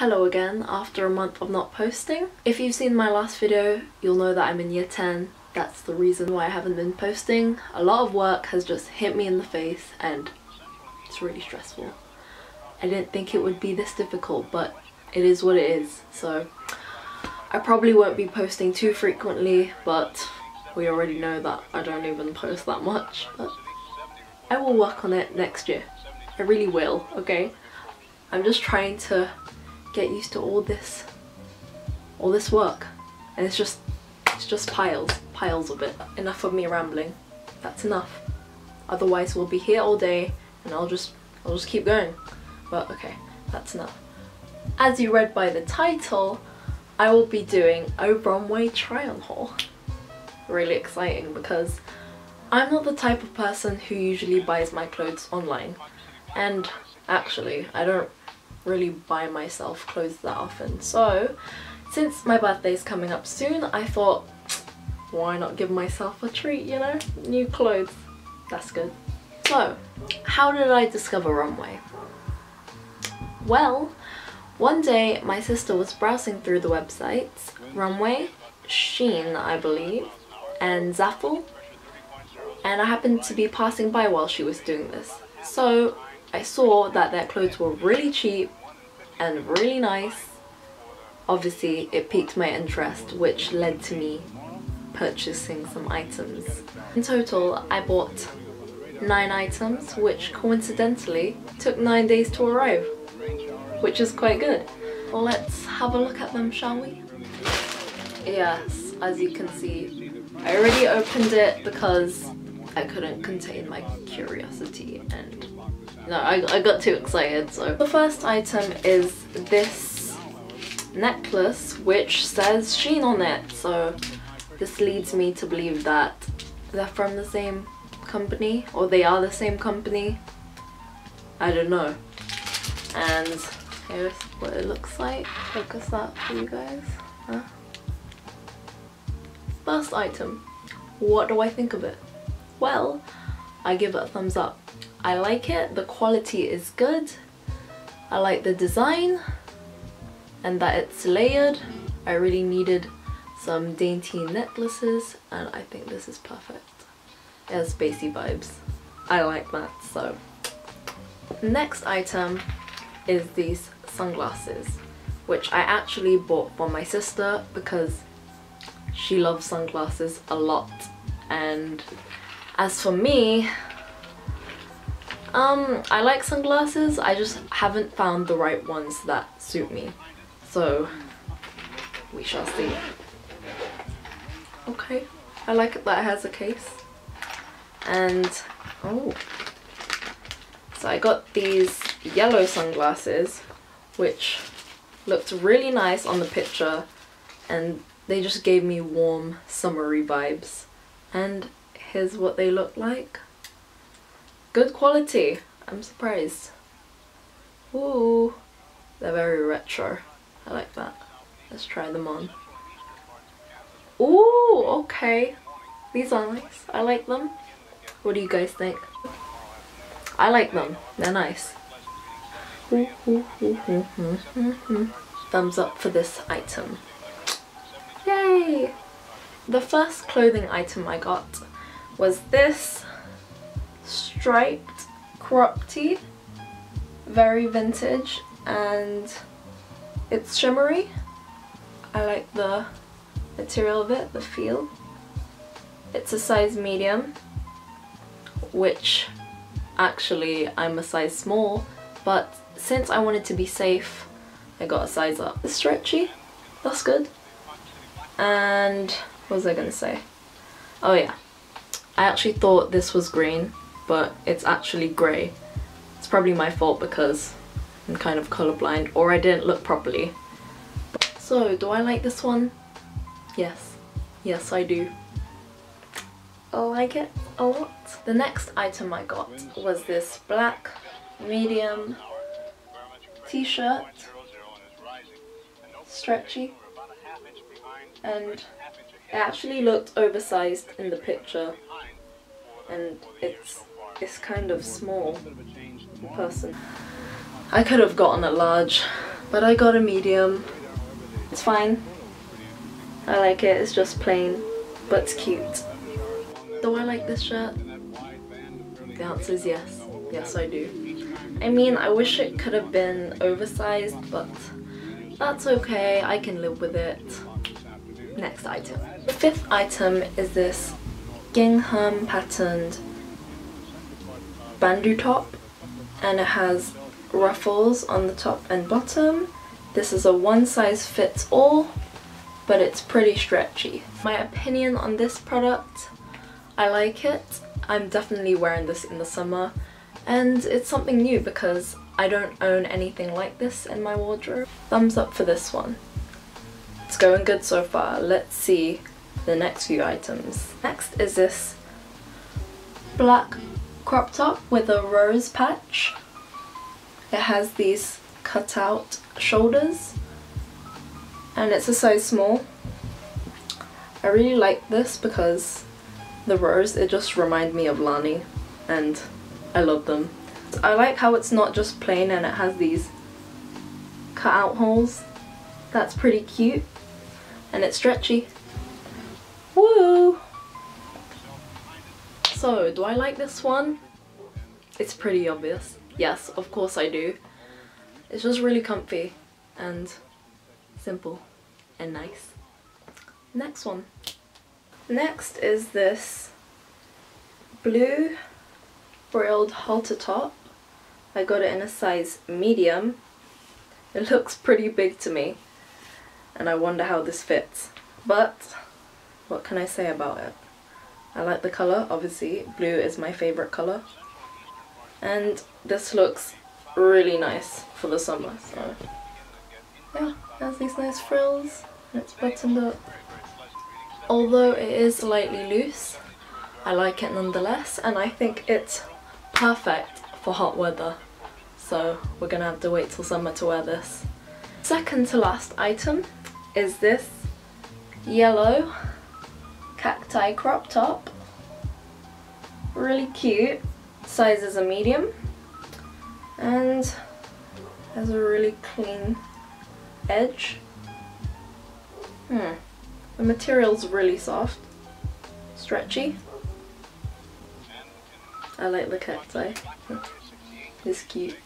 Hello again after a month of not posting. If you've seen my last video, you'll know that I'm in year 10. That's the reason why I haven't been posting. A lot of work has just hit me in the face and it's really stressful. I didn't think it would be this difficult, but it is what it is. So I probably won't be posting too frequently, but we already know that I don't even post that much. But I will work on it next year. I really will, okay? I'm just trying to get used to all this all this work. And it's just it's just piles piles of it. Enough of me rambling. That's enough. Otherwise we'll be here all day and I'll just I'll just keep going. But okay that's enough. As you read by the title I will be doing a Romwe try on haul really exciting because I'm not the type of person who usually buys my clothes online. And actually I don't really buy myself clothes that often. So since my birthday is coming up soon, I thought why not give myself a treat, you know? New clothes. That's good. So, how did I discover Romwe? Well, one day my sister was browsing through the websites, Romwe, Shein I believe, and Zaful, and I happened to be passing by while she was doing this. So I saw that their clothes were really cheap and really nice. Obviously it piqued my interest which led to me purchasing some items. In total I bought 9 items which coincidentally took 9 days to arrive which is quite good. Well let's have a look at them shall we? Yes, as you can see I already opened it because I couldn't contain my curiosity and no, I, I got too excited. So the first item is this necklace which says Shein on it. So this leads me to believe that they're from the same company or they are the same company. I don't know. And here's what it looks like. Focus that for you guys. Huh? First item. What do I think of it? Well, I give it a thumbs up. I like it, the quality is good. I like the design and that it's layered. I really needed some dainty necklaces and I think this is perfect. It has spacey vibes. I like that, so. Next item is these sunglasses, which I actually bought for my sister because she loves sunglasses a lot. And as for me, um, I like sunglasses, I just haven't found the right ones that suit me. So, we shall see. Okay, I like it that it has a case. And, oh. So I got these yellow sunglasses, which looked really nice on the picture. And they just gave me warm, summery vibes. And here's what they look like. Good quality. I'm surprised. Ooh, they're very retro. I like that. Let's try them on. Ooh, okay. These are nice. I like them. What do you guys think? I like them. They're nice. Thumbs up for this item. Yay! The first clothing item I got was this striped crop tee very vintage and it's shimmery I like the material of it, the feel it's a size medium which actually I'm a size small but since I wanted to be safe I got a size up. It's stretchy, that's good. And what was I gonna say? Oh yeah, I actually thought this was green but it's actually grey. It's probably my fault because I'm kind of colorblind or I didn't look properly. So do I like this one? Yes. Yes I do. Oh, I like it a lot. The next item I got was this black medium t-shirt stretchy and it actually looked oversized in the picture and it's is kind of small person. I could have gotten a large, But I got a medium. It's fine. I like it, it's just plain, but it's cute. Do I like this shirt? The answer is yes. Yes, I do. I mean, I wish it could have been oversized, but that's okay. I can live with it. Next item. The fifth item is this gingham patterned bandeau top and it has ruffles on the top and bottom. This is a one size fits all but it's pretty stretchy. My opinion on this product, I like it. I'm definitely wearing this in the summer and it's something new because I don't own anything like this in my wardrobe. Thumbs up for this one. It's going good so far. Let's see the next few items. Next is this black crop top with a rose patch. It has these cut out shoulders and it's a size small. I really like this because the rose, it just reminds me of Lani and I love them. I like how it's not just plain and it has these cut out holes. That's pretty cute and it's stretchy. Woo! So, do I like this one? It's pretty obvious. Yes, of course I do. It's just really comfy and simple and nice. Next one. Next is this blue frilled halter top. I got it in a size medium. It looks pretty big to me and I wonder how this fits. But what can I say about it? I like the colour, obviously blue is my favourite colour. And this looks really nice for the summer, so yeah, has these nice frills it's buttoned up. Although it is slightly loose, I like it nonetheless and I think it's perfect for hot weather. So we're gonna have to wait till summer to wear this. Second to last item is this yellow cacti crop top. Really cute. Size is a medium and has a really clean edge. Hmm. The material's really soft, stretchy. I like the cacti. it's cute.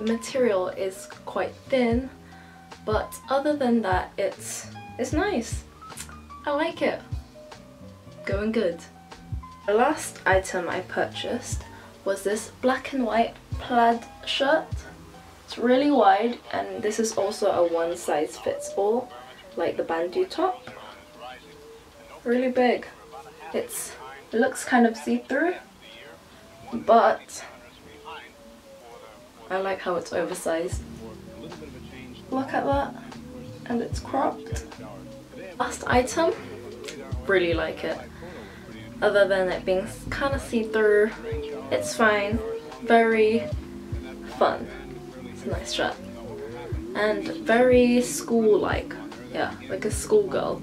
Material is quite thin, but other than that, it's it's nice. I like it. Going good. The last item I purchased was this black and white plaid shirt. It's really wide and this is also a one size fits all like the bandeau top. Really big. It's It looks kind of see-through but I like how it's oversized. Look at that and it's cropped. Last item, really like it. Other than it being kind of see-through, it's fine very fun. It's a nice shirt. And very school-like. Yeah, like a schoolgirl.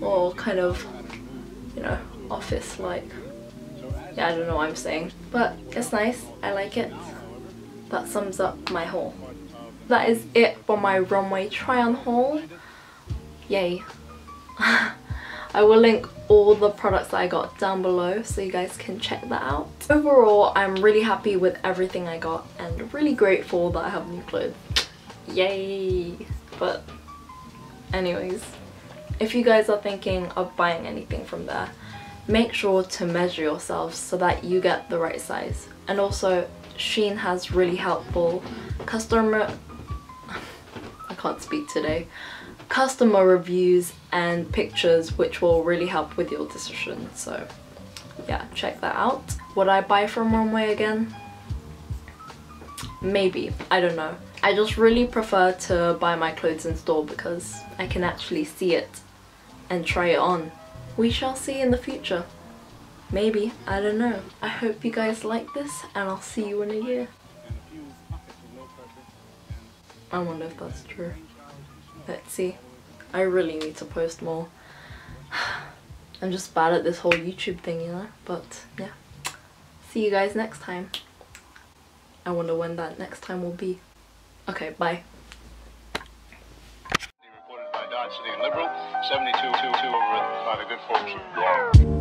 Or kind of, you know, office-like. Yeah, I don't know what I'm saying. But it's nice. I like it. That sums up my haul. That is it for my Romwe try-on haul. Yay. I will link all the products that I got down below so you guys can check that out. Overall, I'm really happy with everything I got and really grateful that I have new clothes. Yay! But anyways, if you guys are thinking of buying anything from there, make sure to measure yourselves so that you get the right size. And also, Shein has really helpful customer... I can't speak today customer reviews and pictures which will really help with your decision. So yeah check that out. Would I buy from Romwe again? Maybe I don't know. I just really prefer to buy my clothes in store because I can actually see it and try it on. We shall see in the future maybe I don't know I hope you guys like this and I'll see you in a year I wonder if that's true Let's see. I really need to post more. I'm just bad at this whole YouTube thing, you know? But yeah. See you guys next time. I wonder when that next time will be. Okay, bye. Reported by Dodge City Liberal, 7222 over good.